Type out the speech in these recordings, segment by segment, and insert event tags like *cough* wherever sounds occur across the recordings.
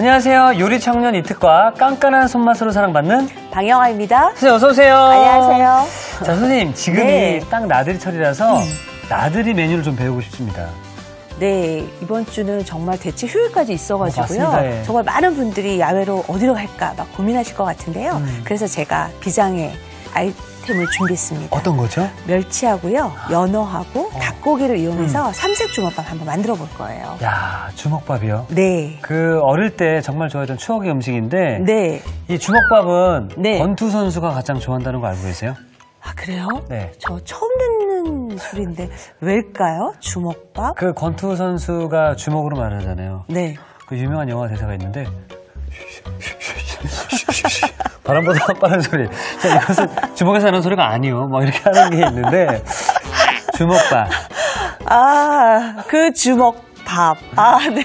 안녕하세요. 요리 청년 이특과 깐깐한 손맛으로 사랑받는 방영아입니다. 선생님 어서 오세요. 안녕하세요. 자 선생님 지금이 네. 음. 딱 나들이 철이라서 나들이 메뉴를 좀 배우고 싶습니다. 네, 이번 주는 정말 대체 휴일까지 있어가지고요. 어. 예. 정말 많은 분들이 야외로 어디로 갈까 막 고민하실 것 같은데요. 음. 그래서 제가 비장의 아이템을 준비했습니다. 어떤 거죠? 멸치하고요, 연어하고 어. 닭고기를 이용해서 음. 삼색 주먹밥 한번 만들어 볼 거예요. 야 주먹밥이요. 네. 그 어릴 때 정말 좋아했던 추억의 음식인데 네. 이 주먹밥은 네. 권투 선수가 가장 좋아한다는 거 알고 계세요? 아, 그래요? 네. 저 처음 듣는 소리인데, 왜일까요? 주먹밥? 그 권투 선수가 주먹으로 말하잖아요. 네. 그 유명한 영화 대사가 있는데 *laughs* *laughs* 바람보다 빠른 소리. 자, 이것은 주먹에서 하는 소리가 아니요. 막 이렇게 하는 게 있는데 주먹밥. 아, 그 주먹 밥. 아, 네.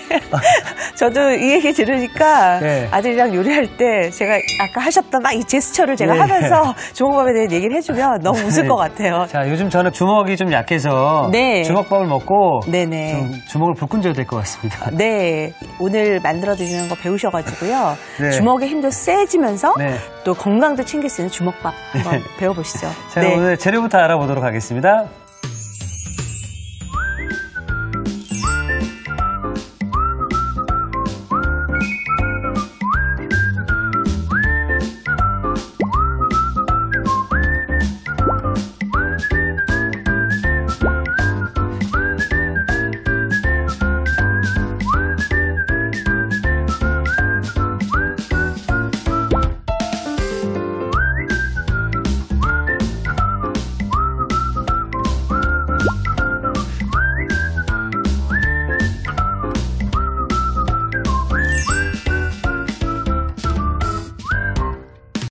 *laughs* 저도 이 얘기 들으니까 네. 아들이랑 요리할 때 제가 아까 하셨던 막 이 제스처를 제가 네. 하면서 주먹밥에 대해 얘기를 해주면 너무 *laughs* 웃을 것 같아요. 자, 요즘 저는 주먹이 좀 약해서 네. 주먹밥을 먹고 네네. 좀 주먹을 불끈 져야 될 것 같습니다. *laughs* 네, 오늘 만들어 드리는 거 배우셔가지고요. 네. 주먹의 힘도 세지면서 네. 또 건강도 챙길 수 있는 주먹밥 한번 배워보시죠. 자, 네. 오늘 재료부터 알아보도록 하겠습니다.